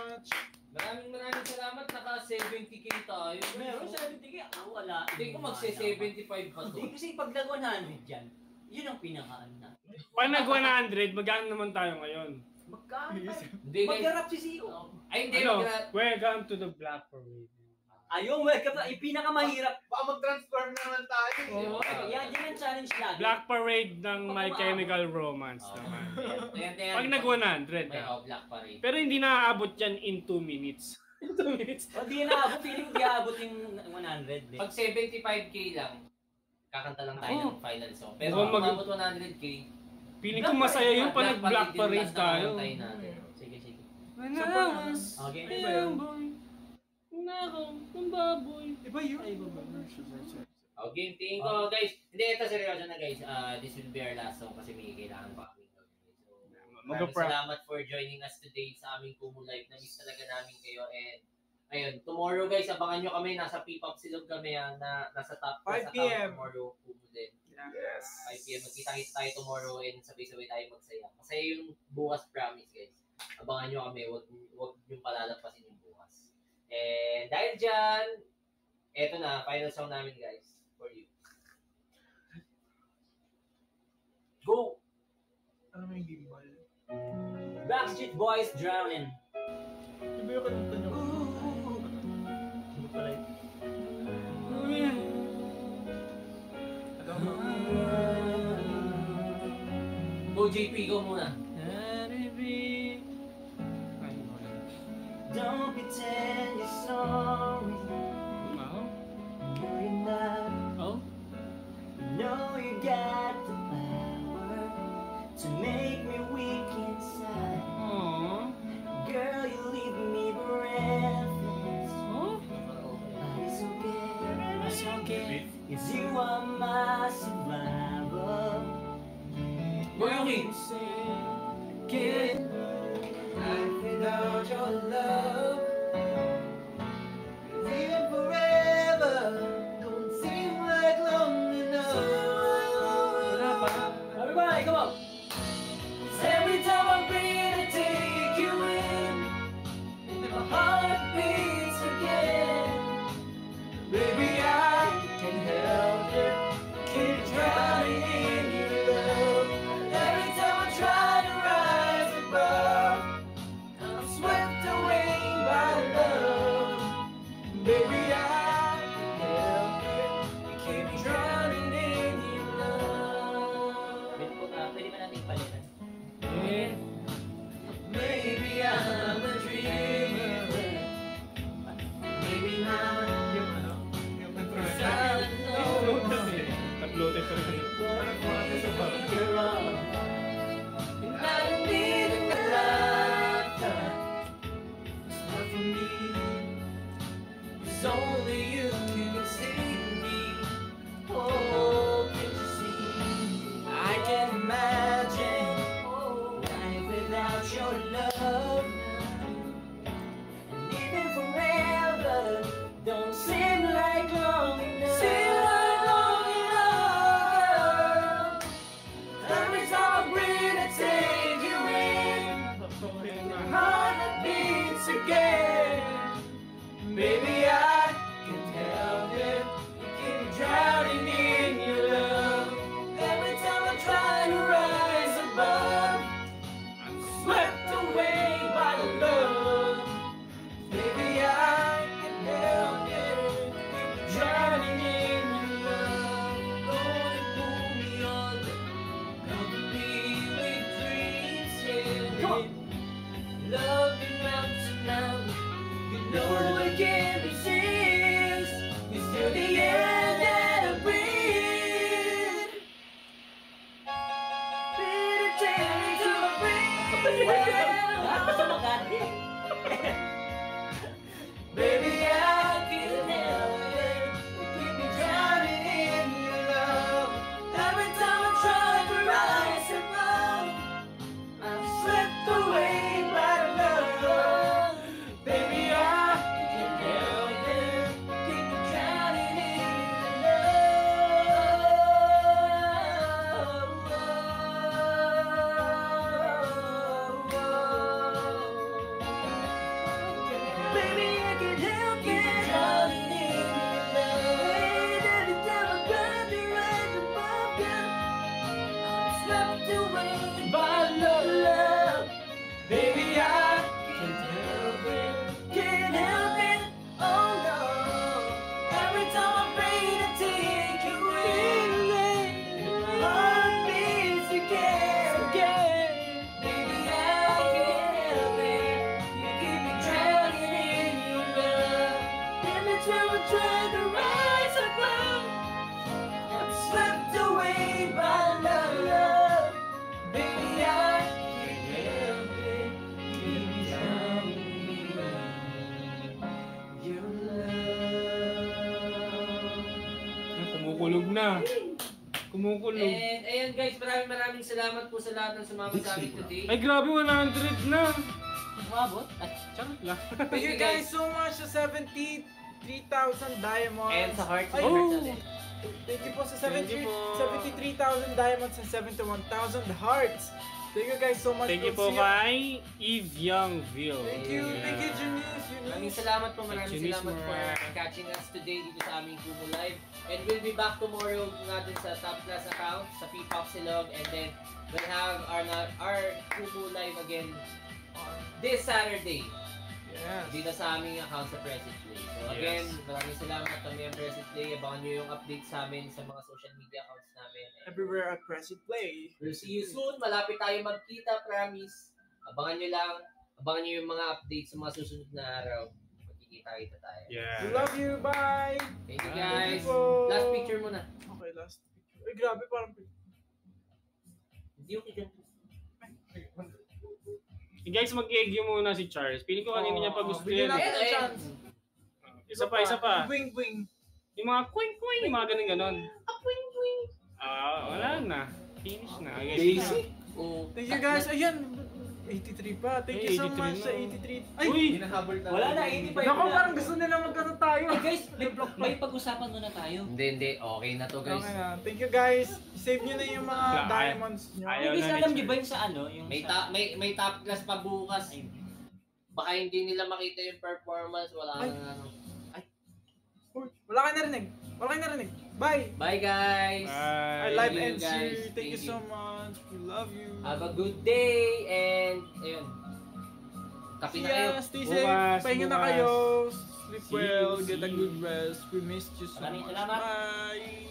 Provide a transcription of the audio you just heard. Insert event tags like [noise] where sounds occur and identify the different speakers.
Speaker 1: much.
Speaker 2: Maraming maraming salamat. Naka 70k tayo.
Speaker 3: Meron 70k, ako wala.
Speaker 2: Hindi ko magse-75 pa to.
Speaker 3: Hindi kasi pag nag 100 yan, yun ang pinakaan na.
Speaker 4: Pag nag 100, magkano naman tayo ngayon?
Speaker 3: Magkano? Magharap si CEO.
Speaker 2: Ay hindi.
Speaker 4: Ano? Welcome to the Black Parade.
Speaker 3: Ayun, welcome na. Yung pinakamahirap.
Speaker 1: Baka mag-transform naman tayo.
Speaker 3: Oo, yan, yan ang challenge lagi.
Speaker 4: Black Parade ng My Chemical Romance
Speaker 2: Oh.
Speaker 4: naman. [laughs]
Speaker 2: Ayan, ayan.
Speaker 4: Pag nag 100
Speaker 2: May
Speaker 4: ah.
Speaker 2: oh, black pa rin.
Speaker 4: Pero hindi naaabot yan in 2 minutes. [laughs] In 2 minutes.
Speaker 3: O di na abot, feeling ko di abot yung 100. Eh.
Speaker 2: Pag 75k lang, kakanta lang tayo
Speaker 4: Oh.
Speaker 2: ng final song. Pero kung
Speaker 4: mag-
Speaker 2: umabot 100k,
Speaker 4: Feeling ko masaya yun pa nag Black
Speaker 2: din
Speaker 4: Parade
Speaker 2: na
Speaker 4: tayo.
Speaker 3: Sige, sige.
Speaker 4: When
Speaker 3: So,
Speaker 4: I was
Speaker 3: Okay.
Speaker 4: a young boy, nakaw ng baboy.
Speaker 1: Iba yun.
Speaker 4: Ay, baba.
Speaker 2: Oh, game tingin ko, guys. Hindi, ito seryoso na guys. Ah, this will be our last song kasi may kailangan pa kami gawin. So, maraming salamat for joining us today sa aming Kumu Live. Na-miss talaga namin kayo and ayun, tomorrow guys, abangan nyo kami. Nasa P-Pop Silog kami ah, na nasa top
Speaker 1: 5
Speaker 2: sa top
Speaker 1: PM.
Speaker 2: tomorrow Kumu din.
Speaker 1: Yes.
Speaker 2: 5 p.m. Magkita-kita tayo tomorrow and sabay-sabay tayo magsaya. Masaya yung bukas promise guys. Abangan nyo kami, wag, wag yung palalampasin yung bukas. And dahil dyan, eto na, final song namin guys, for you. Go!
Speaker 1: Ano may gimbal?
Speaker 3: Backstreet Boys Drowning.
Speaker 1: Iba yung kananta niyo.
Speaker 3: Ano pala yun?
Speaker 2: Go JP, go muna.
Speaker 3: Don't pretend you're sorry. No, you're not.
Speaker 4: Oh?
Speaker 3: No, you got the power to make me weak inside.
Speaker 4: Aww.
Speaker 3: Girl, you leave me breathless.
Speaker 4: Oh?
Speaker 3: But it's okay, it's okay. Cause you are my survivor.
Speaker 2: Go Yuki!
Speaker 3: Kid your love. My heart beats again. Baby, love.
Speaker 4: Na. Kumukulog.
Speaker 2: And ayan guys, maraming maraming salamat po sa lahat ng sumama sa amin today.
Speaker 4: Ay, grabe, 100 na.
Speaker 2: Umabot? Ay,
Speaker 4: Charot lang. [laughs]
Speaker 1: Thank you guys so much sa 73,000 diamonds.
Speaker 2: And sa heart,
Speaker 1: Ay,
Speaker 4: oh.
Speaker 1: Thank you po sa
Speaker 4: Thank you
Speaker 1: 73
Speaker 4: po.
Speaker 1: 73,000 diamonds and 71,000 hearts. Thank you guys so much.
Speaker 4: Thank you po kay Eve Youngville.
Speaker 1: Thank you. Thank you, Junice.
Speaker 2: Maraming salamat po, maraming
Speaker 4: Junice
Speaker 2: salamat for
Speaker 4: Moran.
Speaker 2: catching us today dito sa aming Kumu Live. And we'll be back tomorrow natin sa Top Class account, sa P-Pop Silog, and then we'll have our our Kumu Live again this Saturday
Speaker 1: Yes.
Speaker 2: dito sa aming account sa Present Play. So again, maraming salamat kami ang Present Play. Abangan nyo yung update sa amin sa mga social media accounts namin. And
Speaker 1: Everywhere at Present Play.
Speaker 2: We'll see you soon. Malapit tayo magkita, promise. Abangan nyo lang. Abangan nyo yung mga updates sa mga susunod na araw. Magkikita-kita tayo.
Speaker 4: Yeah.
Speaker 1: We love you. Bye.
Speaker 2: Thank you guys.
Speaker 1: Thank you.
Speaker 2: Last picture muna.
Speaker 1: Okay, last picture. Ay, grabe, parang...
Speaker 2: Hindi yung kigan.
Speaker 4: Eh, guys, mag-egg yung muna si Charles. Piling ko kanina niya pa gusto
Speaker 1: bigyan
Speaker 4: yan.
Speaker 1: natin
Speaker 4: eh.
Speaker 1: ng chance.
Speaker 4: Isa pa, isa pa.
Speaker 1: Wing, wing.
Speaker 4: Yung mga kwing kwing, yung mga ganun ganon. Ah, wala na. Finish na. Okay,
Speaker 2: Basic. Oo.
Speaker 1: Thank you guys. Ayan. 83 pa. Thank you
Speaker 4: Ay,
Speaker 1: so
Speaker 4: 83
Speaker 1: much
Speaker 4: na.
Speaker 1: sa 83. Ay,
Speaker 4: Uy!
Speaker 3: Wala na, 85
Speaker 1: Naku,
Speaker 3: na.
Speaker 1: parang gusto nila magkano tayo.
Speaker 3: Ay guys, may, may pag-usapan muna tayo.
Speaker 2: Hindi, hindi. Okay na to guys.
Speaker 1: Okay na. Thank you guys. Save nyo na yung mga
Speaker 4: ay-
Speaker 1: diamonds nyo.
Speaker 4: ayaw
Speaker 3: Ay, guys, alam
Speaker 4: Sir.
Speaker 3: ba yung sa ano? Yung
Speaker 2: May, ta may, may top class pa bukas. Baka hindi nila makita yung performance. Wala
Speaker 1: Ay.
Speaker 2: na ano.
Speaker 1: Uy, Wala kayo narinig. Wala kayo narinig. Bye.
Speaker 2: Bye guys.
Speaker 1: Our
Speaker 4: Bye.
Speaker 1: live
Speaker 2: you,
Speaker 1: ends here. Thank,
Speaker 2: Thank
Speaker 1: you so much. We love you.
Speaker 2: Have a good day and. Kapi na kayo.
Speaker 1: Yeah, stay safe.
Speaker 4: Bukas,
Speaker 1: Pahinga na
Speaker 4: bukas.
Speaker 1: kayo. Sleep
Speaker 4: See
Speaker 1: well.
Speaker 4: you,
Speaker 1: Get a good rest. We missed you so
Speaker 3: Maraming
Speaker 1: much.
Speaker 3: salamat.
Speaker 1: Bye.